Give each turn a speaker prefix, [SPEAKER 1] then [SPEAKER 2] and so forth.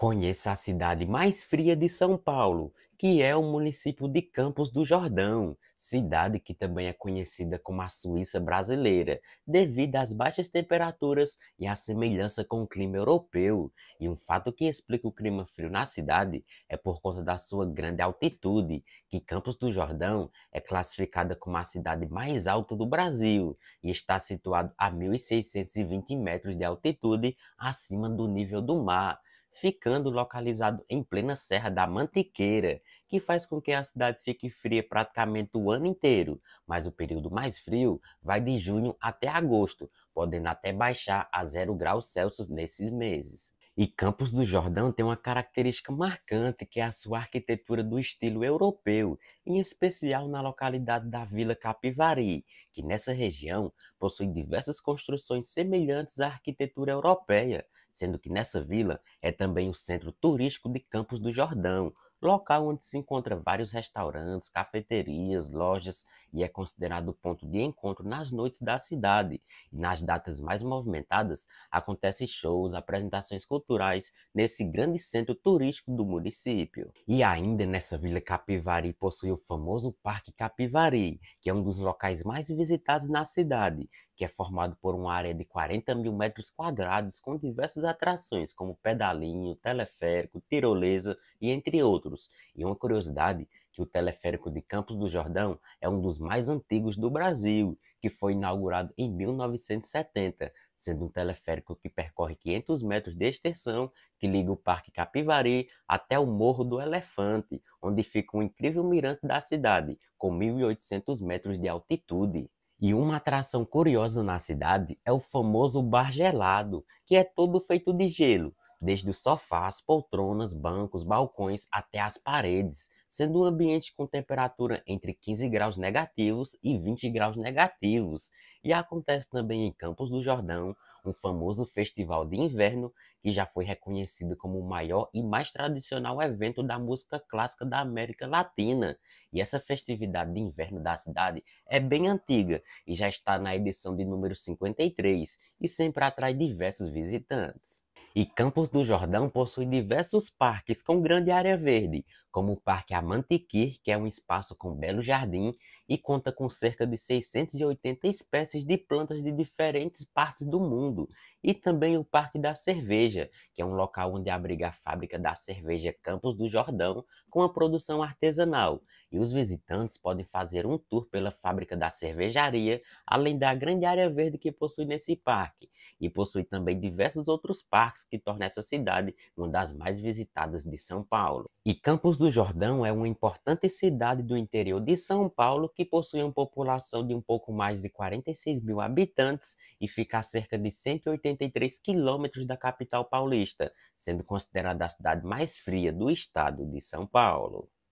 [SPEAKER 1] Conheça a cidade mais fria de São Paulo, que é o município de Campos do Jordão, cidade que também é conhecida como a Suíça brasileira, devido às baixas temperaturas e à semelhança com o clima europeu. E um fato que explica o clima frio na cidade é por conta da sua grande altitude, que Campos do Jordão é classificada como a cidade mais alta do Brasil e está situado a 1.620 metros de altitude acima do nível do mar ficando localizado em plena Serra da Mantiqueira, que faz com que a cidade fique fria praticamente o ano inteiro, mas o período mais frio vai de junho até agosto, podendo até baixar a 0 graus Celsius nesses meses. E Campos do Jordão tem uma característica marcante que é a sua arquitetura do estilo europeu, em especial na localidade da Vila Capivari, que nessa região possui diversas construções semelhantes à arquitetura europeia, sendo que nessa vila é também o centro turístico de Campos do Jordão, local onde se encontra vários restaurantes, cafeterias, lojas e é considerado ponto de encontro nas noites da cidade. E nas datas mais movimentadas acontecem shows, apresentações culturais nesse grande centro turístico do município. E ainda nessa Vila Capivari possui o famoso Parque Capivari, que é um dos locais mais visitados na cidade, que é formado por uma área de 40 mil metros quadrados com diversas atrações como pedalinho, teleférico, tirolesa e entre outros. E uma curiosidade que o teleférico de Campos do Jordão é um dos mais antigos do Brasil, que foi inaugurado em 1970, sendo um teleférico que percorre 500 metros de extensão, que liga o Parque Capivari até o Morro do Elefante, onde fica um incrível mirante da cidade, com 1.800 metros de altitude. E uma atração curiosa na cidade é o famoso bar gelado, que é todo feito de gelo, desde os sofás, poltronas, bancos, balcões até as paredes, sendo um ambiente com temperatura entre 15 graus negativos e 20 graus negativos. E acontece também em Campos do Jordão, um famoso festival de inverno que já foi reconhecido como o maior e mais tradicional evento da música clássica da América Latina. E essa festividade de inverno da cidade é bem antiga e já está na edição de número 53 e sempre atrai diversos visitantes. E Campos do Jordão possui diversos parques com grande área verde, como o Parque Amantiquir, que é um espaço com belo jardim e conta com cerca de 680 espécies de plantas de diferentes partes do mundo, e também o Parque da Cerveja, que é um local onde abriga a fábrica da cerveja Campos do Jordão, com a produção artesanal, e os visitantes podem fazer um tour pela fábrica da cervejaria, além da grande área verde que possui nesse parque, e possui também diversos outros parques que tornam essa cidade uma das mais visitadas de São Paulo. E Campos do Jordão é uma importante cidade do interior de São Paulo que possui uma população de um pouco mais de 46 mil habitantes e fica a cerca de 183 quilômetros da capital paulista, sendo considerada a cidade mais fria do estado de São Paulo.